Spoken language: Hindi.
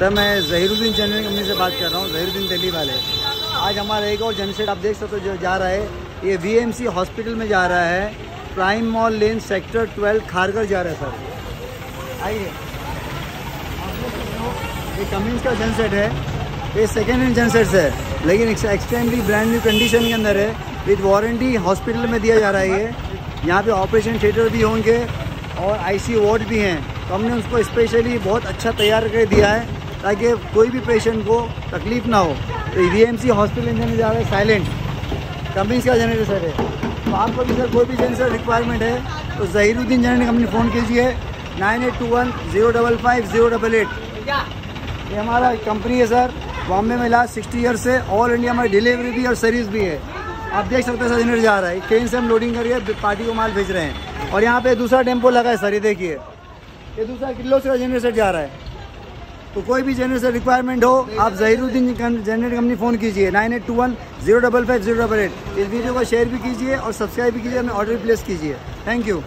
सर, मैं जहीरुद्दीन जनरल कंपनी से बात कर रहा हूँ, जहीरुद्दीन दिल्ली वाले। आज हमारा एक और जनसेट आप देख सकते हो जो जा रहा है, ये वीएमसी हॉस्पिटल में जा रहा है Prime Mall lane sector 12 Kharghar जा रहा है, सर। आइए। ये कमिंस का जनसेट है, ये सेकेंड हैंड जनसेट्स है लेकिन एक्सट्रीमली ब्रांड न्यू कंडीशन के अंदर है विद वारंटी हॉस्पिटल में दिया जा रहा है ये। यहाँ पे ऑपरेशन थिएटर भी होंगे और आईसी वार्ड भी हैं। तो हमने उसको स्पेशली बहुत अच्छा तैयार कर दिया है। ताकि कोई भी पेशेंट को तकलीफ़ ना हो। तो वी हॉस्पिटल में जा रहा है साइलेंट कंपनी का जनरेटर सर है? तो आपको भी सर, कोई भी जनरेटर रिक्वायरमेंट है तो जहीरुद्दीन जनरेटर कंपनी फ़ोन कीजिए nine eight two one zero double five zero double eight. ये हमारा कंपनी है सर, बॉम्बे में लास्ट सिक्सटी ईयर से ऑल इंडिया में डिलीवरी भी और सर्विस भी है। आप देख सकते हैं सर जनरेटर जा रहा है। ट्रेन से हम लोडिंग करिए पार्टी को माल भेज रहे हैं। और यहाँ पे दूसरा टेंपो लगा है सर, ये देखिए। ये दूसरा किलो से जनरेटर जा रहा है। तो कोई भी जनरेटर रिक्वायरमेंट हो, आप जहीरुद्दीन जनरेटर कंपनी फ़ोन कीजिए nine eight two one zero double five zero double eight इस वीडियो को शेयर भी कीजिए और सब्सक्राइब भी कीजिए, हमें ऑर्डर प्लेस कीजिए। Thank you